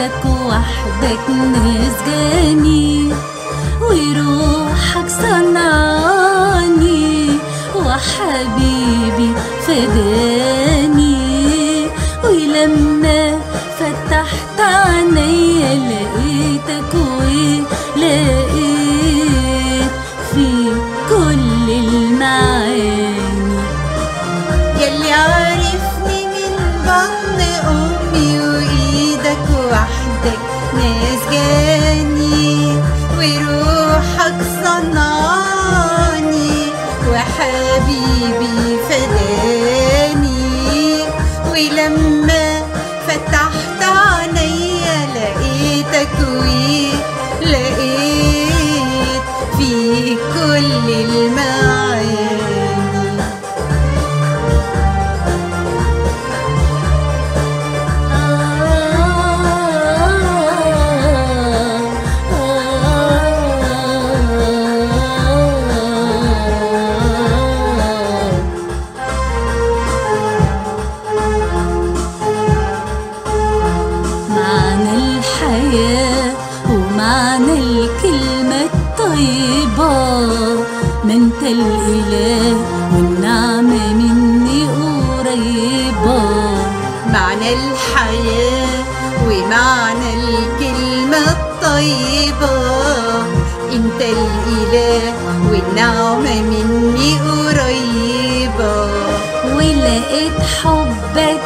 إيدك وحدك نسجاني صنعاني وحبيبي معنى الحياة ومعنى الكلمة الطيبة. أنت الإله والنعمة مني قريبة. ولقيت حبك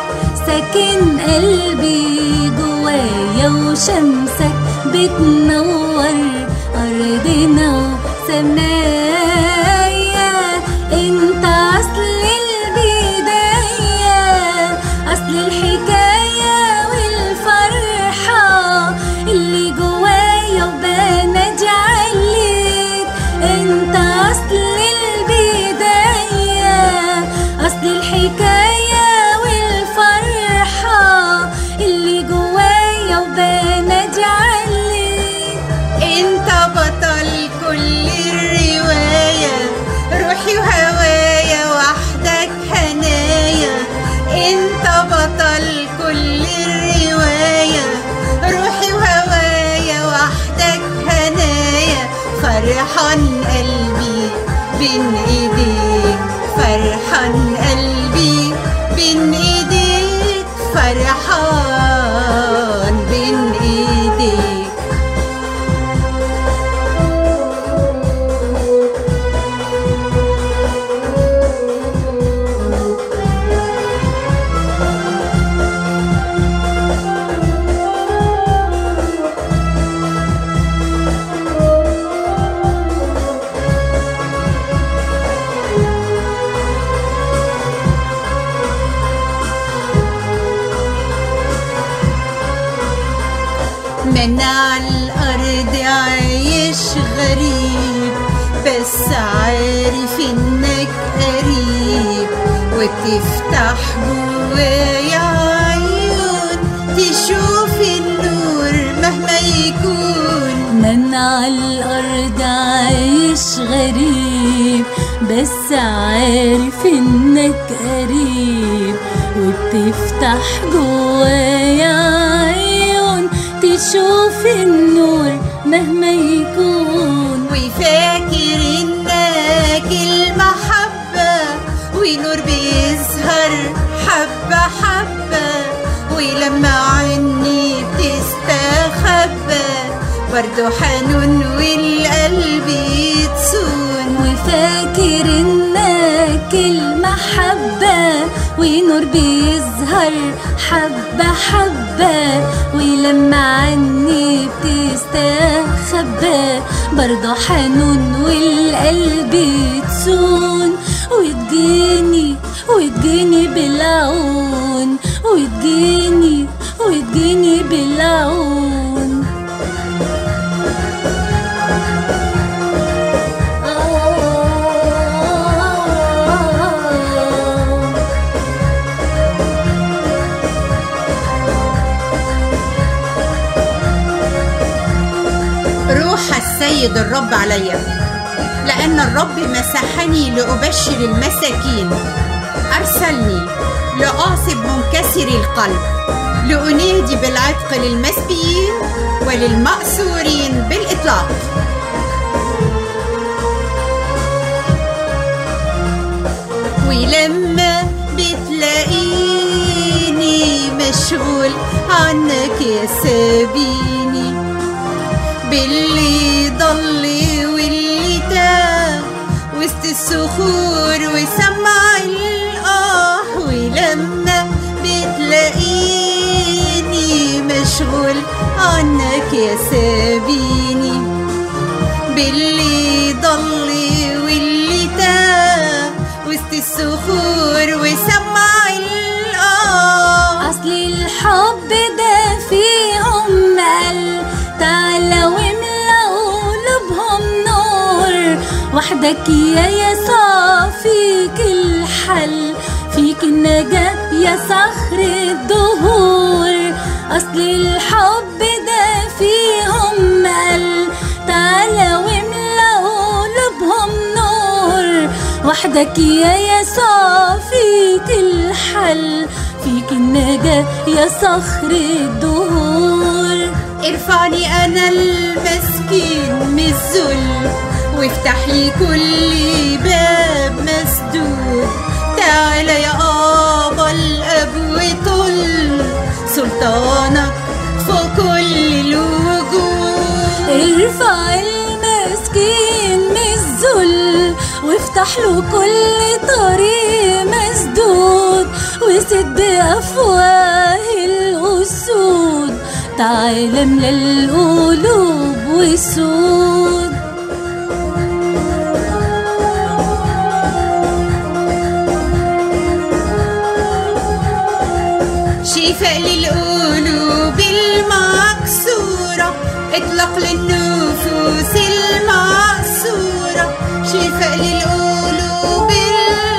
ساكن قلبي جوايا وشمسك بتنور أرضنا وسمايا من على الأرض عايش غريب بس عارف إنك قريب. وبتفتح جوايا عيون تشوف النور مهما يكون. من على الأرض عايش غريب بس عارف إنك قريب. وبتفتح جوايا عيون تشوف النور مهما يكون. وفاكر إنك المحبة ونور بيظهر حبة حبة. ولما عني بتستخبى برضو حنون والقلب يتصون وفاكر إنك المحبة ونور بيظهر حبة حبة ولما عني بتستخبى برضه حنون والقلب يتصون وتجيني وتجيني بالعون وتجيني السيد الرب عليا لأن الرب مسحني لأبشر المساكين. أرسلني لأعصب منكسر القلب. لأنادي بالعتق للمسبيين وللمأسورين بالإطلاق. ولما بتلاقيني مشغول عنك يا سابيني باللي ضل واللي تاه وسط الصخور وسمع الآه ولما بتلاقيني مشغول عنك يا سابيني. باللي ضل واللي تاه وسط الصخور وسمع الآه. أصل الحب وحدك يا يسوع فيك الحل فيك النجاة يا صخر الدهور. أصل الحب ده فيهم قل تعالى واملى قلوبهم نور. وحدك يا يسوع فيك الحل فيك النجاة يا صخر الدهور. ارفعني أنا المسكين من الذل. وافتح لي كل باب مسدود. تعالى يا ابا الأب وطل سلطانك فوق كل الوجود. ارفع المسكين من الذل وافتح له كل طريق مسدود وسد افواه الأسود. تعال املى القلوب وسود اطلق للنفوس المعصورة شفاء للقلوب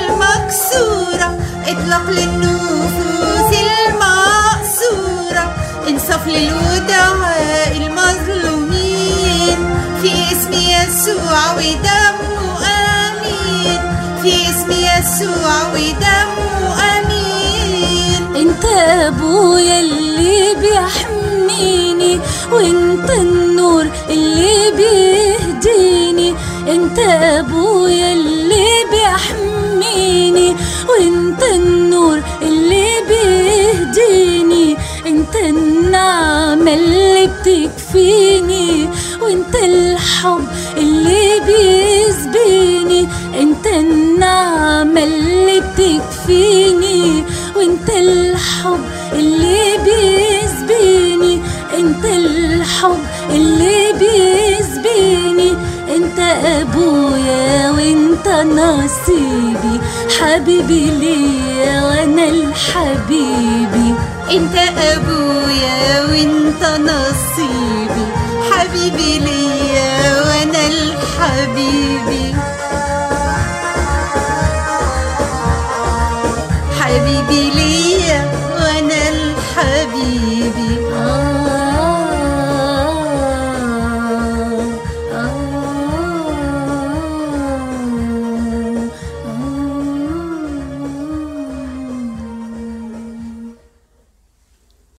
المكسورة. اطلق للنفوس المعصورة انصاف للودعاء المظلومين. في اسم يسوع ودمه آمين. في اسم يسوع ودمه آمين. انت ابويا اللي بيحميني وانت النور اللي بيهديني. انت أبويا اللي بيحميني وانت النور اللي بيهديني. انت النعمة اللي بتكفيني وانت الحب اللي بيسبيني. انت النعمة اللي بتكفيني. أبويا وإنت نصيبي حبيبي ليا وأنا الحبيبي. إنت أبويا وإنت نصيبي حبيبي ليا وأنا الحبيبي.